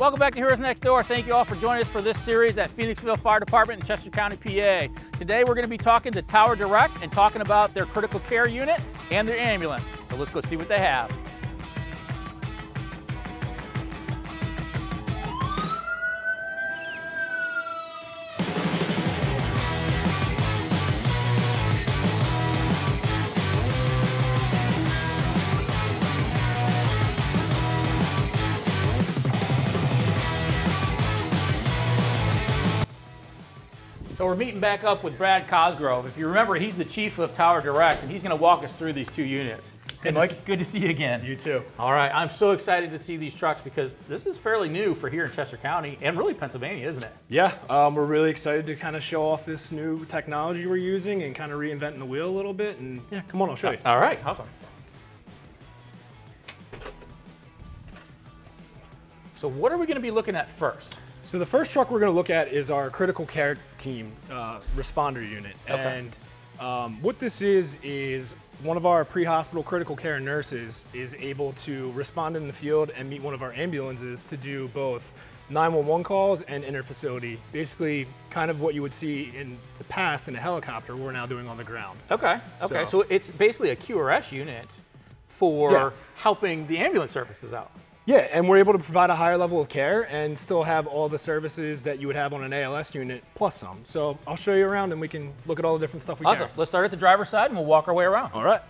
Welcome back to Heroes Next Door. Thank you all for joining us for this series at Phoenixville Fire Department in Chester County, PA. Today we're going to be talking to Tower Direct and talking about their critical care unit and their ambulance. So let's go see what they have. We're meeting back up with Brad Cosgrove. If you remember, he's the chief of Tower Direct, and he's going to walk us through these two units. Good, Mike. to, good to see you again. You too. All right, I'm so excited to see these trucks because this is fairly new for here in Chester County and really Pennsylvania, isn't it? Yeah, um, we're really excited to kind of show off this new technology we're using and kind of reinventing the wheel a little bit. And yeah, come on, I'll show you. All right, awesome. So what are we going to be looking at first? So the first truck we're going to look at is our critical care team uh, responder unit. Okay. And um, what this is is one of our pre-hospital critical care nurses is able to respond in the field and meet one of our ambulances to do both 911 calls and inter-facility. Basically, kind of what you would see in the past in a helicopter, we're now doing on the ground. Okay, okay. So, So- it's basically a QRS unit for Yeah. helping the ambulance services out. Yeah, and we're able to provide a higher level of care and still have all the services that you would have on an ALS unit plus some. So I'll show you around and we can look at all the different stuff we Awesome. carry. Let's start at the driver's side and we'll walk our way around. All right.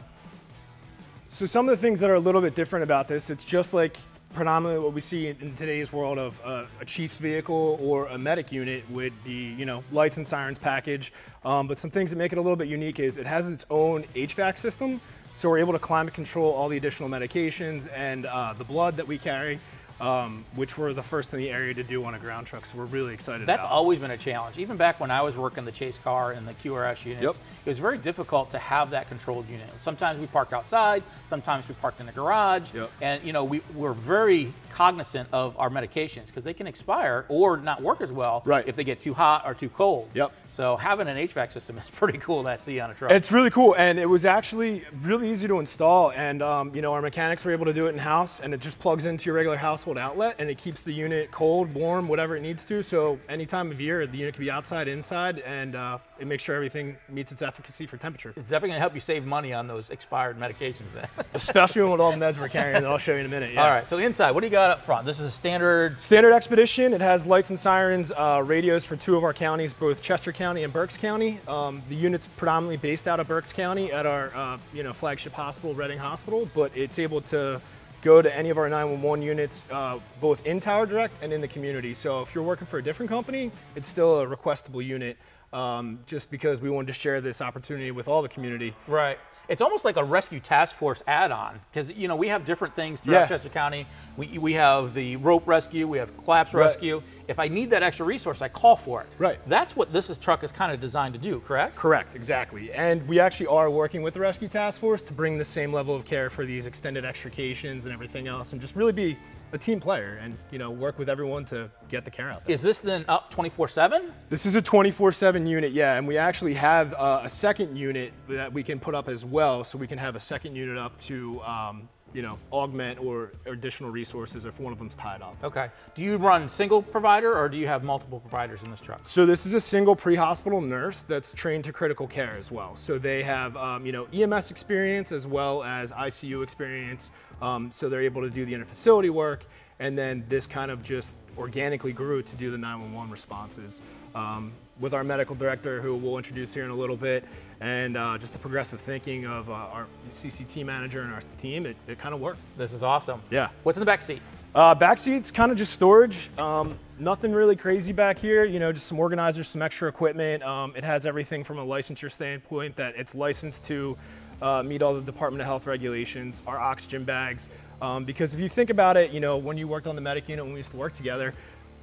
So some of the things that are a little bit different about this, it's just like predominantly what we see in today's world of uh, a chief's vehicle or a medic unit would be, you know, lights and sirens package. Um, but some things that make it a little bit unique is it has its own HVAC system. So we're able to climate control all the additional medications and uh, the blood that we carry, um, which we're the first in the area to do on a ground truck. So we're really excited That's about. always been a challenge. Even back when I was working the chase car and the QRS units, Yep. it was very difficult to have that controlled unit. Sometimes we parked outside, sometimes we parked in the garage, Yep. and you know we, we're very cognizant of our medications because they can expire or not work as well Right. if they get too hot or too cold. Yep. So having an HVAC system is pretty cool to see on a truck. It's really cool, and it was actually really easy to install. And um, you know, our mechanics were able to do it in house, and it just plugs into your regular household outlet, and it keeps the unit cold, warm, whatever it needs to. So any time of year, the unit can be outside, inside, and uh, it makes sure everything meets its efficacy for temperature. it's definitely gonna help you save money on those expired medications then. Especially with all the meds we're carrying, that I'll show you in a minute. Yeah. All right, so inside, what do you got up front? This is a standard Standard Expedition. It has lights and sirens, uh, radios for two of our counties, both Chester County and Berks County. Um, the unit's predominantly based out of Berks County at our uh, you know flagship hospital, Reading Hospital, but it's able to go to any of our 911 units, uh, both in Tower Direct and in the community. So if you're working for a different company, it's still a requestable unit. Um, just because we wanted to share this opportunity with all the community. Right. It's almost like a rescue task force add-on because you know we have different things throughout Yeah. Chester County. We, we have the rope rescue, we have collapse Right. rescue. If I need that extra resource, I call for it. Right. That's what this is, truck is kind of designed to do. Correct. Correct, exactly. And we actually are working with the Rescue Task Force to bring the same level of care for these extended extrications and everything else, and just really be a team player and you know work with everyone to get the care out there. Is this then up 24/7? This is a 24/7 unit, yeah, and we actually have uh, a second unit that we can put up as well, so we can have a second unit up to um, you know augment or additional resources if one of them's tied up. Okay. Do you run single provider or do you have multiple providers in this truck? So this is a single pre-hospital nurse that's trained to critical care as well. So they have, um, you know, EMS experience as well as ICU experience. Um, so they're able to do the inter-facility work, and then this kind of just organically grew to do the 911 responses. Um, with our medical director, who we'll introduce here in a little bit, and uh, just the progressive thinking of uh, our CCT manager and our team, it, it kind of worked. This is awesome. Yeah. What's in the back seat? Uh, back seats, kind of just storage. Um, nothing really crazy back here. You know, just some organizers, some extra equipment. Um, it has everything from a licensure standpoint that it's licensed to uh, meet all the Department of Health regulations. Our oxygen bags, um, because if you think about it, you know, when you worked on the medic unit when we used to work together,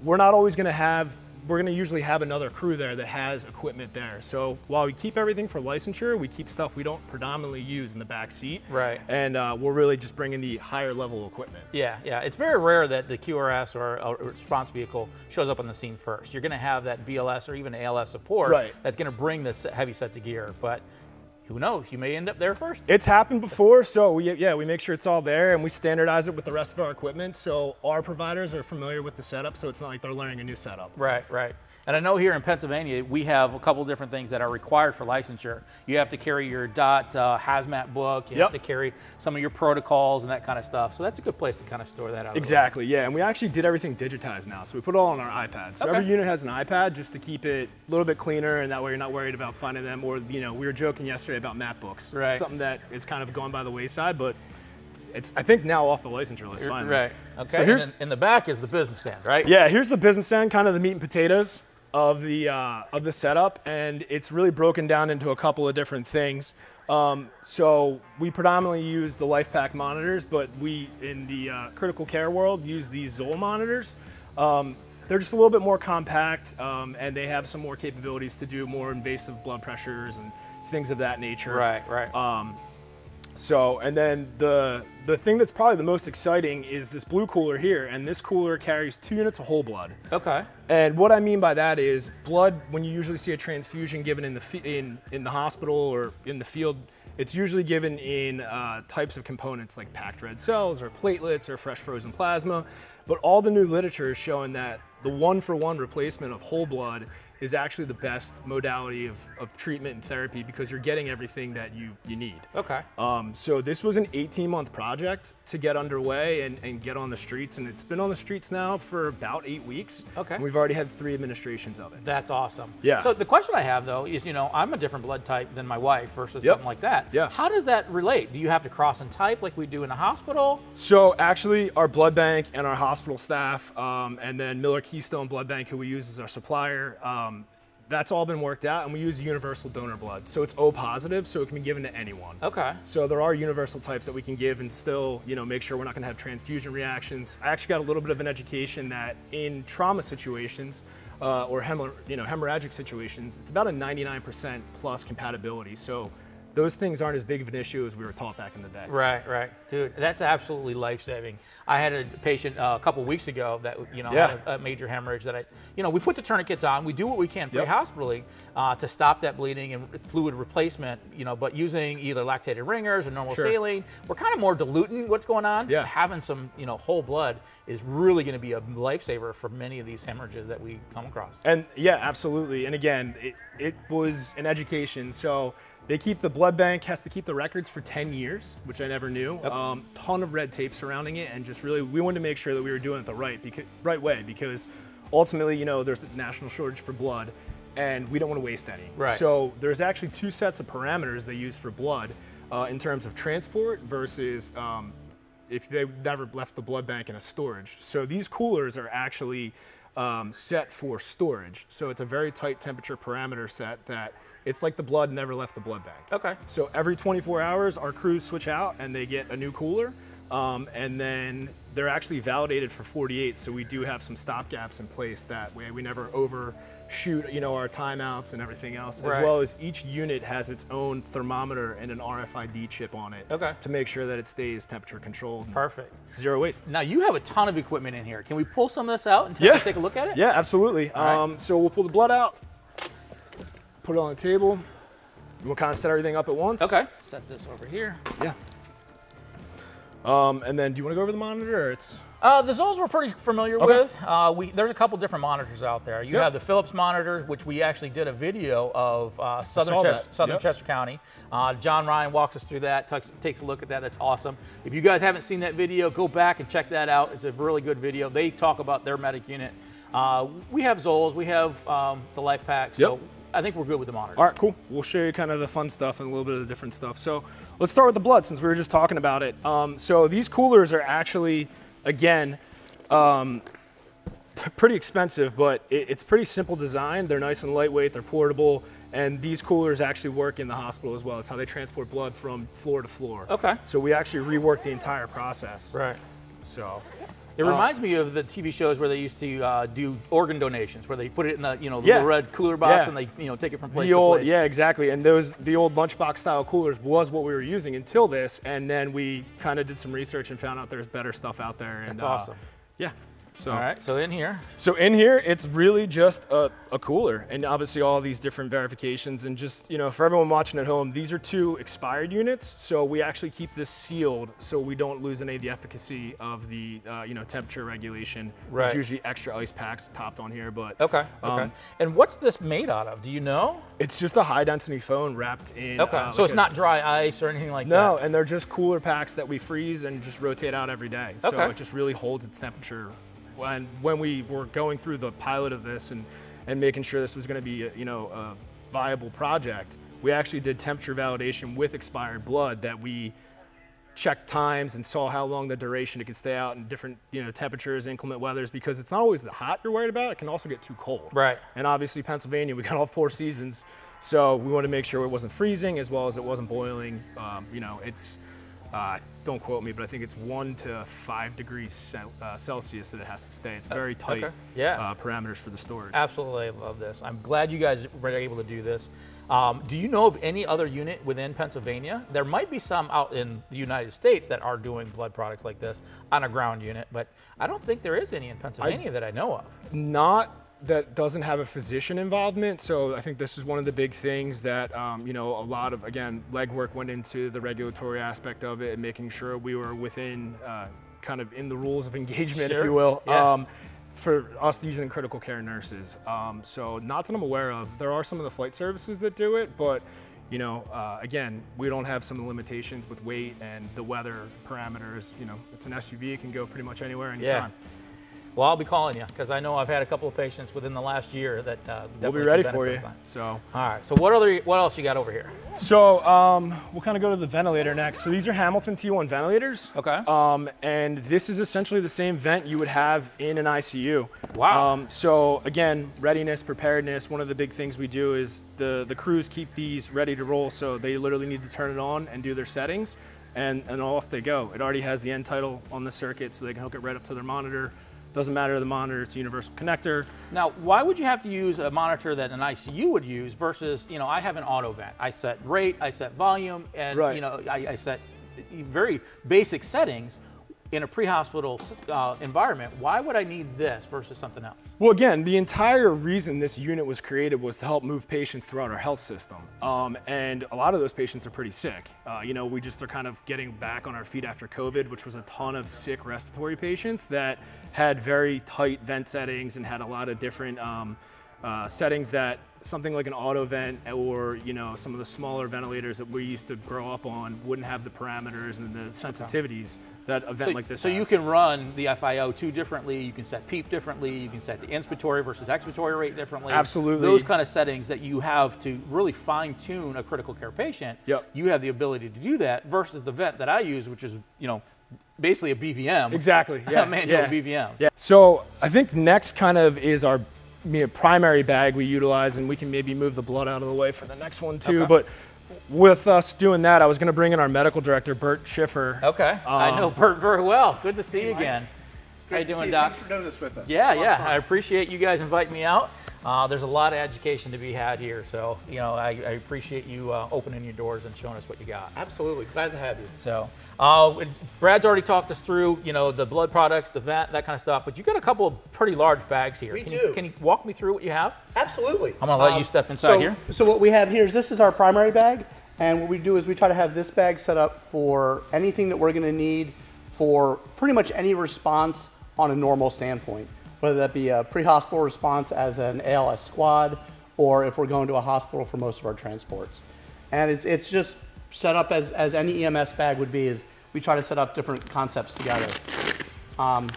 we're not always going to have. We're going to usually have another crew there that has equipment there. So while we keep everything for licensure, we keep stuff we don't predominantly use in the back seat. Right. And uh, we're really just bringing the higher level equipment. Yeah, yeah. It's very rare that the QRS or a response vehicle shows up on the scene first. You're going to have that BLS or even ALS support Right. that's going to bring the heavy sets of gear. But who knows? You may end up there first. It's happened before, so we, yeah, we make sure it's all there and we standardize it with the rest of our equipment. So our providers are familiar with the setup, so it's not like they're learning a new setup. Right, right. And I know here in Pennsylvania, we have a couple different things that are required for licensure. You have to carry your DOT uh, hazmat book, you Yep. have to carry some of your protocols and that kind of stuff. So that's a good place to kind of store that out. Exactly, yeah, and we actually did everything digitized now, so we put it all on our iPads. So Okay. every unit has an iPad just to keep it a little bit cleaner, and that way you're not worried about finding them. Or you know, we were joking yesterday about map books, Right. Something that is kind of gone by the wayside, but it's I think now off the licensure list. Finally. Right. Okay. So here's in the back is the business end, right? yeah, here's the business end, kind of the meat and potatoes of the uh, of the setup, and it's really broken down into a couple of different things. Um, so we predominantly use the LifePak monitors, but we in the uh, critical care world use these Zoll monitors. Um, they're just a little bit more compact, um, and they have some more capabilities to do more invasive blood pressures and things of that nature. Right, right. So, and then the the thing that's probably the most exciting is this blue cooler here, and this cooler carries two units of whole blood. okay. And what I mean by that is blood. When you usually see a transfusion given in the in in the hospital or in the field, it's usually given in uh, types of components like packed red cells or platelets or fresh frozen plasma. But all the new literature is showing that the one-for-one replacement of whole blood is actually the best modality of, of treatment and therapy because you're getting everything that you, you need. Okay. Um, so this was an 18 month project to get underway and, and get on the streets, and it's been on the streets now for about eight weeks. Okay. And we've already had three administrations of it. That's awesome. Yeah. So the question I have though is, you know, I'm a different blood type than my wife versus Yep. something like that. Yeah. How does that relate? Do you have to cross and type like we do in a hospital? So actually, our blood bank and our hospital staff, um, and then Miller Keystone Blood Bank, who we use as our supplier, um, that's all been worked out, and we use universal donor blood. So it's O positive, so it can be given to anyone. Okay. So there are universal types that we can give and still, you know, make sure we're not going to have transfusion reactions. I actually got a little bit of an education that in trauma situations uh, or hemor- you know hemorrhagic situations, it's about a 99% plus compatibility. So those things aren't as big of an issue as we were taught back in the day. Right, right, dude. That's absolutely life saving. I had a patient uh, a couple weeks ago that you know Yeah. had a, a major hemorrhage. That I, you know, we put the tourniquets on. We do what we can pre-hospitally uh, to stop that bleeding and fluid replacement. You know, but using either lactated ringers or normal Sure. saline, we're kind of more diluting what's going on. Yeah. Having some you know whole blood is really going to be a lifesaver for many of these hemorrhages that we come across. And yeah, absolutely. And again, it, it was an education. So they keep the blood bank has to keep the records for 10 years, which I never knew. Um, ton of red tape surrounding it, and just really we wanted to make sure that we were doing it the right because right way because ultimately, you know, there's a national shortage for blood, and we don't want to waste any. Right. So there's actually two sets of parameters they use for blood uh, in terms of transport versus um, if they never left the blood bank in a storage. So these coolers are actually um, set for storage. So it's a very tight temperature parameter set that it's like the blood never left the blood bank. Okay. So every 24 hours, our crews switch out and they get a new cooler. Um, and then they're actually validated for 48. So we do have some stop gaps in place that way we never overshoot, you know, our timeouts and everything else. Right. As well as each unit has its own thermometer and an RFID chip on it. Okay. To make sure that it stays temperature controlled. Perfect. Zero waste. Now you have a ton of equipment in here. Can we pull some of this out and take, Yeah. take a look at it? Yeah, absolutely. All right. Um, so we'll pull the blood out, put it on the table. We'll kind of set everything up at once. Okay. Set this over here. Yeah. Um, and then, do you want to go over the monitor, or it's? Uh, the Zolls we're pretty familiar Okay. with. Uh, we, there's a couple different monitors out there. You Yep. have the Philips monitor, which we actually did a video of uh, Southern, Chester. Southern Yep. Chester County. Uh, John Ryan walks us through that, tucks, takes a look at that. That's awesome. If you guys haven't seen that video, go back and check that out. It's a really good video. They talk about their medic unit. Uh, we have Zolls, we have um, the LifePak, so Yep. I think we're good with the monitors. All right, cool. We'll show you kind of the fun stuff and a little bit of the different stuff. So let's start with the blood, since we were just talking about it. Um, so these coolers are actually, again, um, pretty expensive, but it, it's pretty simple design. They're nice and lightweight. They're portable. And these coolers actually work in the hospital as well. It's how they transport blood from floor to floor. Okay. So we actually reworked the entire process. Right. So It Uh, reminds me of the TV shows where they used to uh, do organ donations, where they put it in the you know the Yeah. little red cooler box Yeah. and they you know take it from place the to old, place. yeah, exactly. And those the old lunchbox style coolers was what we were using until this, and then we kind of did some research and found out there's better stuff out there. And, That's uh, awesome. Yeah. So, All right, so in here, so in here, it's really just a, a cooler, and obviously all these different verifications, and just you know, for everyone watching at home, these are two expired units, so we actually keep this sealed, so we don't lose any of the efficacy of the uh, you know temperature regulation. Right. There's usually extra ice packs topped on here, but okay, okay. Um, and what's this made out of? Do you know? it's just a high density foam wrapped in. Okay, uh, so like it's a- not dry ice or anything like No, that. No, and they're just cooler packs that we freeze and just rotate out every day. So Okay. it just really holds its temperature. When when we were going through the pilot of this and and making sure this was going to be a, you know a viable project, we actually did temperature validation with expired blood that we checked times and saw how long the duration it can stay out in different you know temperatures, inclement weathers because it's not always the hot you're worried about. It can also get too cold. Right. And obviously Pennsylvania, we got all four seasons, so we want to make sure it wasn't freezing as well as it wasn't boiling. Um, you know, it's uh, don't quote me, but I think it's one to five degrees cel- uh, Celsius that it has to stay. It's very tight okay. Yeah. uh, parameters for the storage. Absolutely love this. I'm glad you guys were able to do this. Um, do you know of any other unit within Pennsylvania? There might be some out in the United States that are doing blood products like this on a ground unit, but I don't think there is any in Pennsylvania that I know of. not that doesn't have a physician involvement. So I think this is one of the big things that um, you know a lot of again legwork went into the regulatory aspect of it and making sure we were within uh, kind of in the rules of engagement, if you will. Yeah. Um, for us using critical care nurses. Um, so not that I'm aware of. There are some of the flight services that do it, but you know, uh, again, we don't have some of the limitations with weight and the weather parameters. You know, it's an SUV; it can go pretty much anywhere, anytime. Well, I'll be calling you because I know I've had a couple of patients within the last year that uh, We'll be ready for you. So. All right. So what other what else you got over here? So um, we'll kind of go to the ventilator next. So these are Hamilton T1 ventilators. Okay. Um, and this is essentially the same vent you would have in an ICU. Wow. Um, so again, readiness, preparedness. One of the big things we do is the the crews keep these ready to roll. So they literally need to turn it on and do their settings, and and off they go. It already has the end tidal on the circuit, so they can hook it right up to their monitor. Doesn't matter the monitor; it's a universal connector. Now, why would you have to use a monitor that an ICU would use versus, you know, I have an auto vent. I set rate, I set volume, and Right. you know, I, I set very basic settings in a pre-hospital uh, environment. Why would I need this versus something else? Well, again, the entire reason this unit was created was to help move patients throughout our health system. Um, and a lot of those patients are pretty sick. Uh, you know, we just are kind of getting back on our feet after COVID, which was a ton of sick respiratory patients that had very tight vent settings and had a lot of different um, uh, settings that something like an auto vent or you know some of the smaller ventilators that we used to grow up on wouldn't have the parameters and the sensitivities that a vent So, like this so you can run the FiO2 differently, you can set PEEP differently, you can set the inspiratory versus expiratory rate differently. Absolutely. Those kind of settings that you have to really fine tune a critical care patient. Yep. You have the ability to do that versus the vent that I use, which is, you know, basically a BVM. Exactly. Yeah. manual yeah. BVM. Yeah. So I think next kind of is our you a primary bag we utilize, and we can maybe move the blood out of the way for the next one too. Okay. But with us doing that, I was going to bring in our medical director, Bert Schiffer. Okay. I know Um, Bert very well. Good to see you again. How you doing, Doc? Thanks for doing this with us. Yeah, A lot of yeah. I appreciate you guys inviting me out. Uh, there's a lot of education to be had here, so you know I, I appreciate you uh, opening your doors and showing us what you got. Absolutely. Glad to have you. So, uh, Brad's already talked us through, you know, the blood products, the vent, that kind of stuff. But you got a couple of pretty large bags here. We can do. You, can you walk me through what you have? Absolutely. I'm gonna let you step inside so, here. So what we have here is this is our primary bag, and what we do is we try to have this bag set up for anything that we're going to need for pretty much any response on a normal standpoint, whether that be a pre-hospital response as an ALS squad, or if we're going to a hospital for most of our transports. And it's, it's just set up as, as any EMS bag would be. Is we try to set up different concepts together. Um,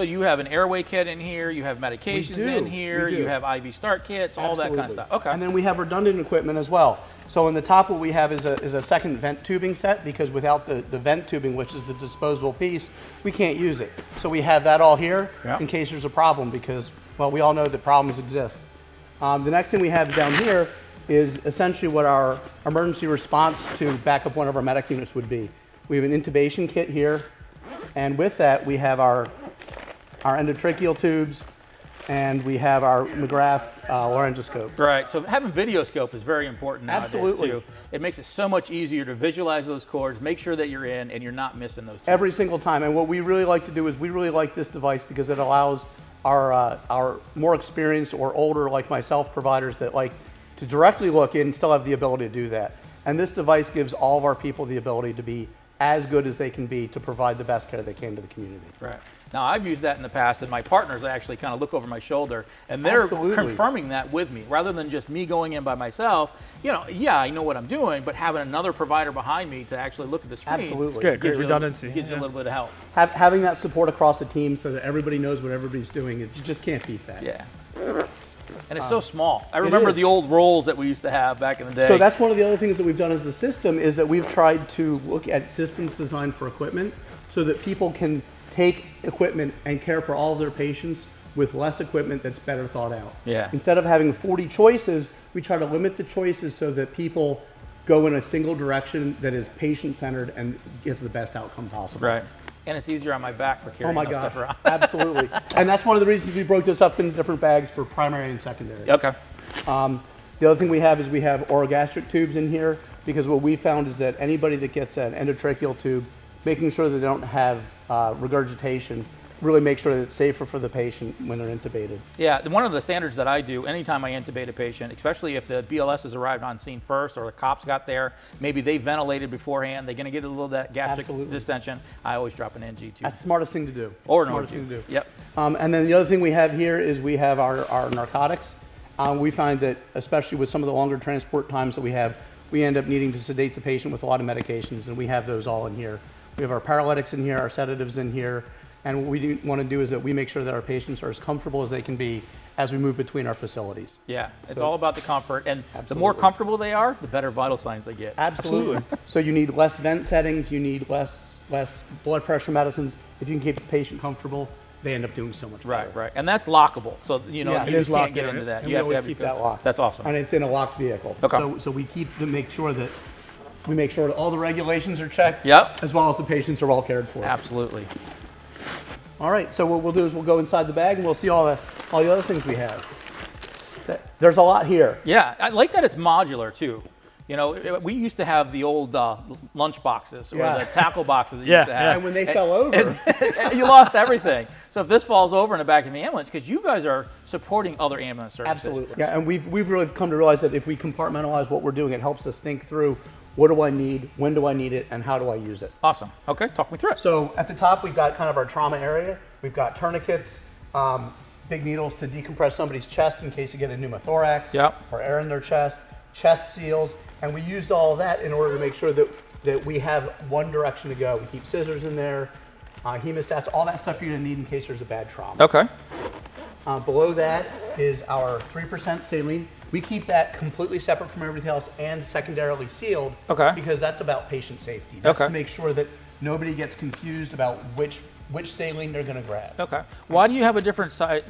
So you have an airway kit in here, you have medications in here, you have IV start kits, all that kind of stuff. Okay. And then we have redundant equipment as well. So in the top, what we have is a, is a second vent tubing set because without the, the vent tubing, which is the disposable piece, we can't use it. So we have that all here Yeah. in case there's a problem because, well, we all know that problems exist. Um, the next thing we have down here is essentially what our emergency response to back up one of our medic units would be. We have an intubation kit here, and with that, we have our, our endotracheal tubes, and we have our McGrath uh, laryngoscope. Right. So having video scope is very important nowadays Absolutely. too. It makes it so much easier to visualize those cords, make sure that you're in, and you're not missing those. Two. every single time. And what we really like to do is we really like this device because it allows our uh, our more experienced or older, like myself, providers that like to directly look in still have the ability to do that. And this device gives all of our people the ability to be as good as they can be to provide the best care they can to the community. Right. Now I've used that in the past, and my partners actually kind of look over my shoulder, and they're Absolutely. confirming that with me, rather than just me going in by myself. You know, yeah, I know what I'm doing, but having another provider behind me to actually look at the screen, Absolutely. It's good. Gives you a- redundancy. gives you a little bit of help. Have, having that support across the team so that everybody knows what everybody's doing, you just can't beat that. Yeah. And it's so um, small. I remember the old rolls that we used to have back in the day. So that's one of the other things that we've done as a system is that we've tried to look at systems designed for equipment so that people can take equipment and care for all of their patients with less equipment that's better thought out. Yeah. Instead of having 40 choices, we try to limit the choices so that people go in a single direction that is patient centered and gets the best outcome possible. right. And it's easier on my back for Oh carrying my those gosh, stuff around. Oh my god. Absolutely. And that's one of the reasons we broke this up into different bags for primary and secondary. okay. Um, the other thing we have is we have orogastric tubes in here because what we found is that anybody that gets an endotracheal tube, making sure they don't have uh, regurgitation, really make sure that it's safer for the patient when they're intubated. Yeah, one of the standards that I do anytime I intubate a patient, especially if the BLS has arrived on scene first or the cops got there, maybe they ventilated beforehand, they're going to get a little of that gastric Absolutely. distension. I always drop an NG tube. That's the smartest thing to do. or an smartest OG. thing to do. Yep. Um, and then the other thing we have here is we have our, our narcotics. Um, we find that, especially with some of the longer transport times that we have, we end up needing to sedate the patient with a lot of medications, and we have those all in here. We have our paralytics in here, our sedatives in here, and what we want to do is that we make sure that our patients are as comfortable as they can be as we move between our facilities. Yeah, it's So- all about the comfort. And the more comfortable they are, the better vital signs they get. Absolutely. so you need less vent settings, you need less less blood pressure medicines. If you can keep the patient comfortable, they end up doing so much Right, better. right. And that's lockable. So, you know, Yeah, you just can't get in, into that. And you we have to have keep that locked. That's awesome. And it's in a locked vehicle. Okay. So, so we keep to make sure that we make sure that all the regulations are checked. Yep. As well as the patients are well cared for. Absolutely. All right. So what we'll do is we'll go inside the bag and we'll see all the all the other things we have. There's a lot here. Yeah, I like that it's modular too. You know, we used to have the old uh, lunch boxes or Yeah. the tackle boxes that you Yeah, used to have. yeah. And when they fell over, you lost everything. So if this falls over in the back of the ambulance, because you guys are supporting other ambulance services. Absolutely. Yeah, and we've, we've really come to realize that if we compartmentalize what we're doing, it helps us think through what do I need, when do I need it, and how do I use it. Awesome. Okay, talk me through it. So at the top, we've got kind of our trauma area. We've got tourniquets, um, big needles to decompress somebody's chest in case you get a pneumothorax Yep. or air in their chest, chest seals, and we used all that in order to make sure that, that we have one direction to go. We keep scissors in there, uh, hemostats, all that stuff you're gonna need in case there's a bad trauma. Okay. Uh, below that is our 3% saline. We keep that completely separate from everything else and secondarily sealed. Okay. Because that's about patient safety. That's Okay. to make sure that nobody gets confused about which which saline they're going to grab. Okay. Why do you have a different size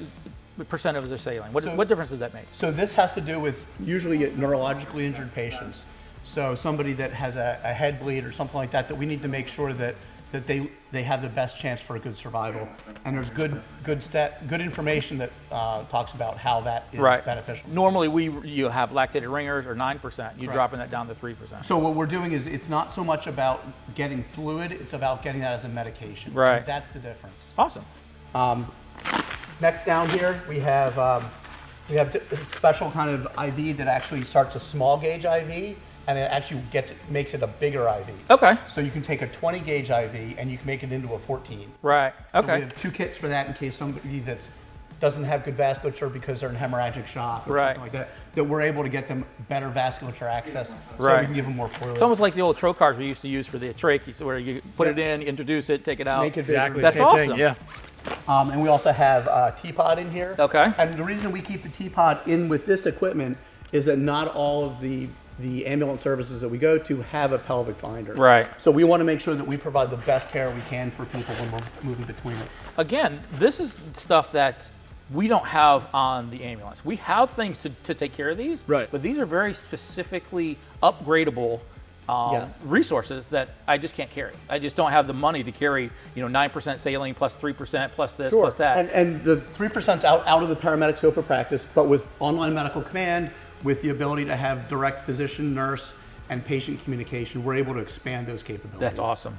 percent of their saline? What, So- what difference does that make? So this has to do with usually neurologically injured patients. So somebody that has a, a head bleed or something like that, that we need to make sure that that they they have the best chance for a good survival. And there's good good stat good information that uh, talks about how that is Right. beneficial. Normally, we you have lactated ringers or nine percent. You're dropping that down to three percent. So what we're doing is it's not so much about getting fluid, it's about getting that as a medication. Right. That's the difference. Awesome. Next down here, we have um, we have a special kind of IV that actually starts a small gauge IV and it actually gets makes it a bigger IV. Okay. So you can take a 20 gauge IV and you can make it into a 14. Right. So we Okay. have two kits for that in case somebody that's doesn't have good vasculature because they're in hemorrhagic shock or Right. something like that, that we're able to get them better vasculature access so Right. we can give them more fluid. It's almost like the old trocars we used to use for the trachees, where you put it in, introduce it, take it out. Make it Exactly. That's same awesome. Thing. Yeah. Um, and we also have a T-POD in here. Okay. And the reason we keep the T-POD in with this equipment is that not all of the the ambulance services that we go to have a pelvic binder. Right. So we want to make sure that we provide the best care we can for people when we're moving between it. Again, this is stuff that we don't have on the ambulance. We have things to, to take care of these, Right. But these are very specifically upgradable um, Yes. resources that I just can't carry. I just don't have the money to carry, you know, nine percent saline plus plus three percent plus this plus that. And, and the three percent's out, out of the paramedic scope of practice, but with online medical command, with the ability to have direct physician, nurse, and patient communication, we're able to expand those capabilities. That's awesome.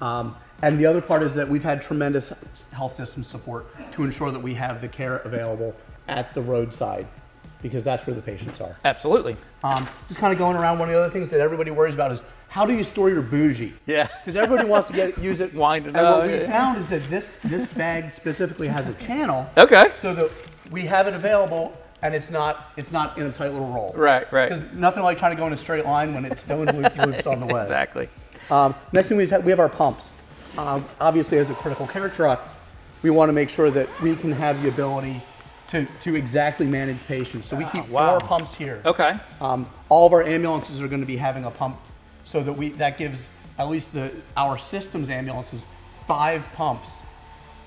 Um, and the other part is that we've had tremendous health system support to ensure that we have the care available at the roadside, because that's where the patients are. Absolutely. Um, just kind of going around, one of the other things that everybody worries about is how do you store your bougie? Yeah. Because everybody wants to get use it. Wind it and up, what we yeah. found is that this this bag specifically has a channel. Okay. So that we have it available and it's not it's not in a tight little roll. Right, right. Because nothing like trying to go in a straight line when it's doing loop loops on the way. Exactly. Um, next thing we have, we have our pumps. Um, obviously, as a critical care truck, we want to make sure that we can have the ability to, to exactly manage patients. So we keep wow. four pumps here. Okay. Um, all of our ambulances are going to be having a pump, so that we that gives at least the our systems ambulances five pumps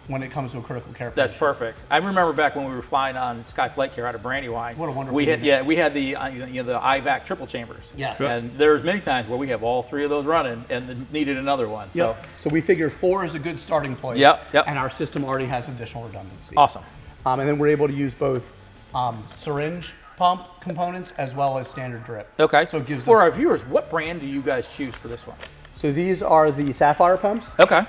when it comes to a critical care. That's perfect. I remember back when we were flying on Sky Flight Care out of Brandywine. What a wonderful We had, yeah, we had the uh, you know the IVAC triple chambers. Yes. And there's many times where we have all three of those running and needed another one. So Yep. So we figure four is a good starting place. Yep, yep. And our system already has additional redundancy. awesome. Um, and then we're able to use both um, syringe pump components as well as standard drip. Okay. So it gives for us- our viewers, what brand do you guys choose for this one? So these are the Sapphire pumps, Okay.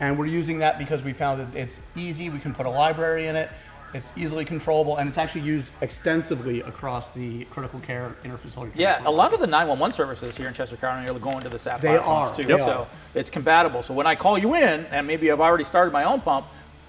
And we're using that because we found that it's easy. We can put a library in it. It's easily controllable, and it's actually used extensively across the critical care interfacility. Yeah, a lot of the 911 services here in Chester County are going to the Sapphire They are, too. they so are. it's compatible. So when I call you in, and maybe I've already started my own pump,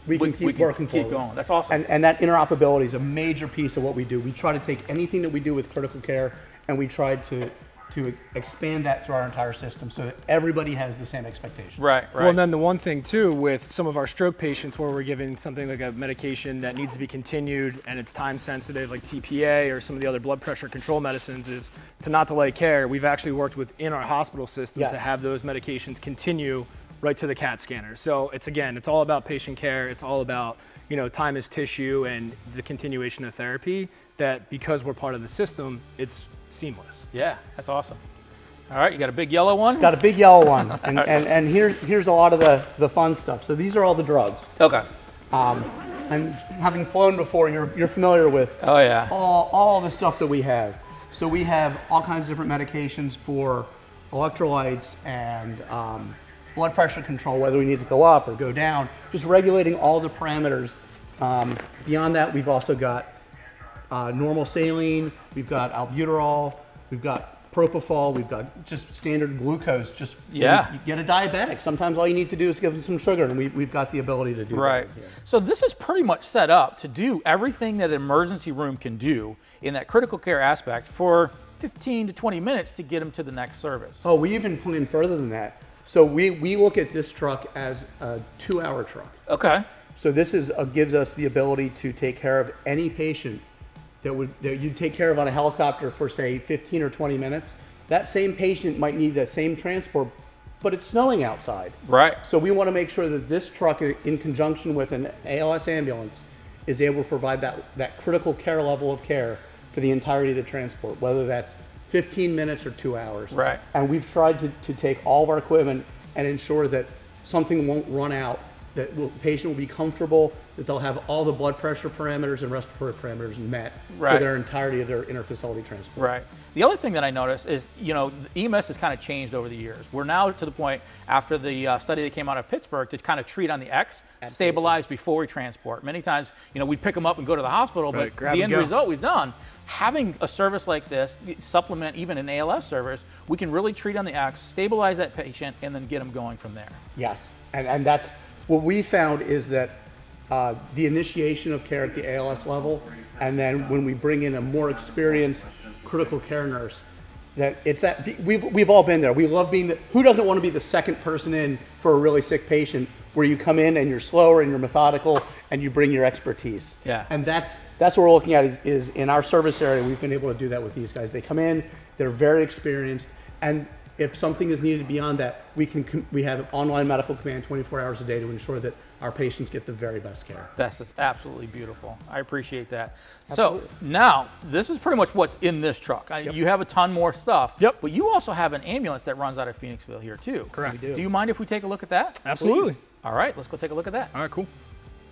we can keep working keep going. That's awesome. And, and that interoperability is a major piece of what we do. We try to take anything that we do with critical care, and we try to to expand that through our entire system so that everybody has the same expectation. right, right. Well, and then the one thing too with some of our stroke patients where we're giving something like a medication that needs to be continued and it's time sensitive, like TPA or some of the other blood pressure control medicines, is to not delay care. We've actually worked within our hospital system to have those medications continue right to the CAT scanner. So it's again, it's all about patient care. It's all about you know time is tissue and the continuation of therapy. That because we're part of the system, it's seamless. yeah, that's awesome. All right, you got a big yellow one? Got a big yellow one, and, and, and here, here's a lot of the, the fun stuff. So these are all the drugs. Okay. Um, and having flown before, you're, you're familiar with Oh, yeah. all, all the stuff that we have. So we have all kinds of different medications for electrolytes and um, blood pressure control, whether we need to go up or go down, just regulating all the parameters. Um, beyond that, we've also got uh, normal saline, we've got albuterol, we've got propofol, we've got just standard glucose. Just Yeah. you get a diabetic. Sometimes all you need to do is give them some sugar, and we, we've got the ability to do Right. that. here. So this is pretty much set up to do everything that an emergency room can do in that critical care aspect for 15 to 20 minutes to get them to the next service. Oh, we even plan further than that. So we, we look at this truck as a two-hour truck. Okay. So this is uh, gives us the ability to take care of any patient that would that you'd take care of on a helicopter for say 15 or 20 minutes. That same patient might need the same transport, but it's snowing outside. Right. So we want to make sure that this truck, in conjunction with an ALS ambulance, is able to provide that, that critical care level of care for the entirety of the transport, whether that's 15 minutes or two hours. Right. And we've tried to, to take all of our equipment and ensure that something won't run out, that the patient will be comfortable, that they'll have all the blood pressure parameters and respiratory parameters met Right. for their entirety of their interfacility transport. Right. The other thing that I noticed is, you know, EMS has kind of changed over the years. We're now to the point after the uh, study that came out of Pittsburgh to kind of treat on the X, stabilize before we transport. Many times, you know, we'd pick them up and go to the hospital, Right, but grab the end go. result was done. Having a service like this supplement even an ALS service, we can really treat on the X, stabilize that patient, and then get them going from there. Yes, and, and that's what we found is that uh, the initiation of care at the ALS level, and then when we bring in a more experienced critical care nurse, that it's that we've, we've all been there. We love being the, who doesn't want to be the second person in for a really sick patient where you come in and you're slower and you're methodical and you bring your expertise. Yeah. And that's that's what we're looking at is, is in our service area we've been able to do that with these guys. They come in, they're very experienced, and if something is needed beyond that, we can we have online medical command 24 hours a day to ensure that our patients get the very best care. That's just absolutely beautiful. I appreciate that. So now, this is pretty much what's in this truck. I, You have a ton more stuff. Yep. But you also have an ambulance that runs out of Phoenixville here too. Correct. Do. Do you mind if we take a look at that? Absolutely. Please? All right, let's go take a look at that. All right, cool.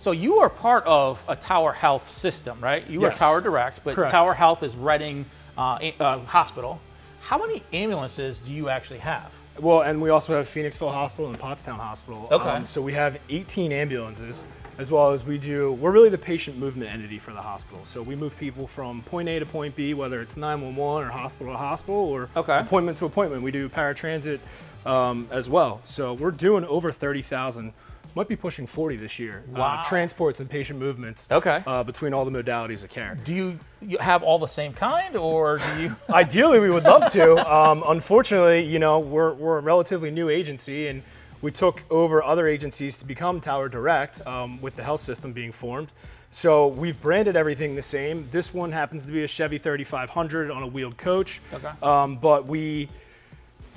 So you are part of a Tower Health system, right? You are Tower Direct, but Correct. Tower Health is Reading uh, uh, Hospital. How many ambulances do you actually have? Well, and we also have Phoenixville Hospital and Pottstown Hospital. Um, Okay. so we have 18 ambulances, as well as we do. We're really the patient movement entity for the hospital. So we move people from point A to point B, whether it's 911 or hospital to hospital or Okay. appointment to appointment. We do paratransit um, as well. So we're doing over 30,000. Might be pushing 40 this year. uh, Wow. transports and patient movements. Okay. Uh, between all the modalities of care. Do you, you have all the same kind, or do you? Ideally, we would love to. Um, unfortunately, you know, we're, we're a relatively new agency, and we took over other agencies to become Tower Direct um, with the health system being formed. So we've branded everything the same. This one happens to be a Chevy 3500 on a wheeled coach. Okay. Um, but we,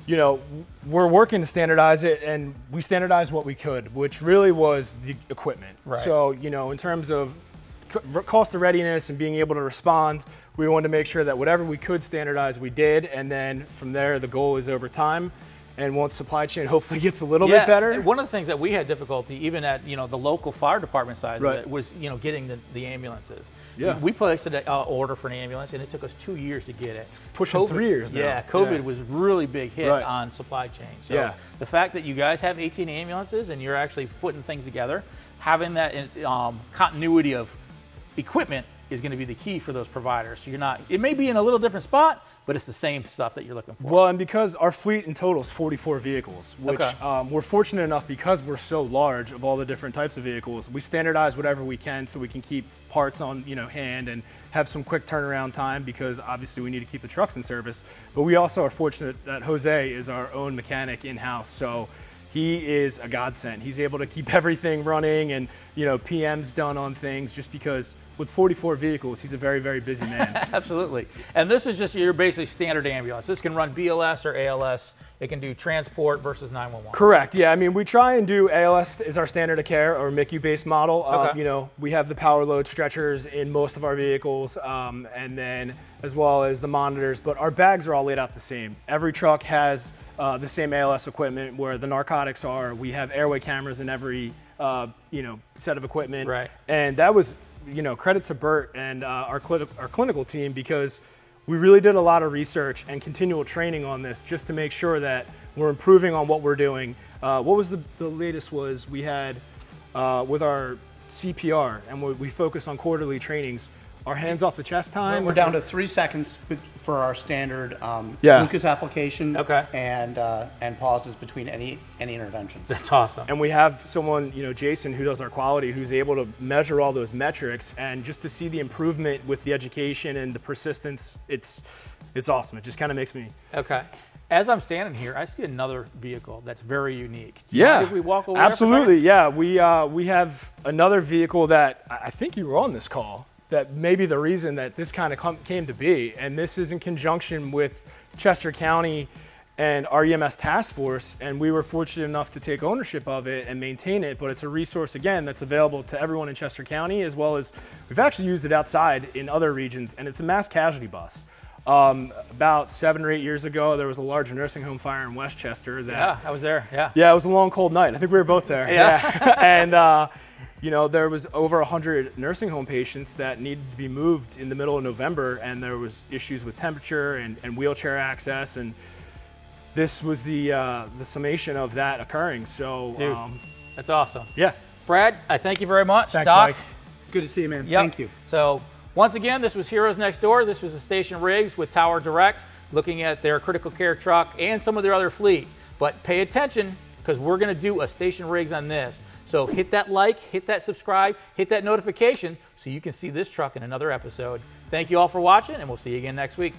you know, we're working to standardize it, and we standardized what we could, which really was the equipment. Right. So, you know, in terms of cost of readiness and being able to respond, we wanted to make sure that whatever we could standardize, we did, and then from there, the goal is over time. And once supply chain hopefully gets a little bit better, One of the things that we had difficulty, even at you know the local fire department side, Right. was you know getting the, the ambulances. Yeah. We placed an uh, order for an ambulance, and it took us two years to get it. pushing three years now. Yeah, COVID Yeah. was really big hit Right. on supply chain. So Yeah. the fact that you guys have 18 ambulances and you're actually putting things together, having that um, continuity of equipment is going to be the key for those providers. So you're not. It may be in a little different spot, but it's the same stuff that you're looking for. Well, and because our fleet in total is 44 vehicles, which Okay. um, we're fortunate enough because we're so large of all the different types of vehicles, we standardize whatever we can so we can keep parts on you know hand and have some quick turnaround time because obviously we need to keep the trucks in service. But we also are fortunate that Jose is our own mechanic in house, so he is a godsend. He's able to keep everything running and you know PMs done on things just because with 44 vehicles, he's a very very busy man. Absolutely. And this is just your basically standard ambulance. This can run BLS or ALS. It can do transport versus 911. Correct. Yeah. I mean, we try and do ALS is our standard of care or MICU-based model. Um, Okay. you know, we have the power load stretchers in most of our vehicles, um, and then as well as the monitors. But our bags are all laid out the same. Every truck has uh, the same ALS equipment where the narcotics are. We have airway cameras in every uh, you know set of equipment. Right. And that was you know credit to Bert and uh, our our clinical team because we really did a lot of research and continual training on this just to make sure that we're improving on what we're doing. Uh, what was the, the latest was we had uh, with our CPR and we, we focus on quarterly trainings, our hands off the chest time. We're down to three seconds for our standard um, Yeah. Lucas application. Okay. And uh, and pauses between any any intervention. That's awesome. And we have someone, you know, Jason, who does our quality, who's able to measure all those metrics, and just to see the improvement with the education and the persistence, it's it's awesome. It just kind of makes me Okay. As I'm standing here, I see another vehicle that's very unique. Do you Yeah, if we walk over there for a second? absolutely. Yeah, we uh, we have another vehicle that I I think you were on this call. That may be the reason that this kind of came to be, and this is in conjunction with Chester County and our EMS task force, and we were fortunate enough to take ownership of it and maintain it. But it's a resource again that's available to everyone in Chester County, as well as we've actually used it outside in other regions, and it's a mass casualty bus. Um, about seven or eight years ago, there was a large nursing home fire in West Chester that Yeah, I was there. Yeah. yeah, it was a long, cold night. I think we were both there. Yeah. and, uh, you know, there was over 100 nursing home patients that needed to be moved in the middle of November, and there was issues with temperature and, and wheelchair access. And this was the, uh, the summation of that occurring. So, Dude. um, That's awesome. yeah. Brad, I thank you very much. Thanks, Doc, Mike. Good to see you, man. Yep. Thank you. So once again, this was Heroes Next Door. This was the Station Rigs with Tower Direct, looking at their critical care truck and some of their other fleet. But pay attention because we're going to do a Station Rigs on this. So hit that like, hit that subscribe, hit that notification so you can see this truck in another episode. Thank you all for watching, and we'll see you again next week.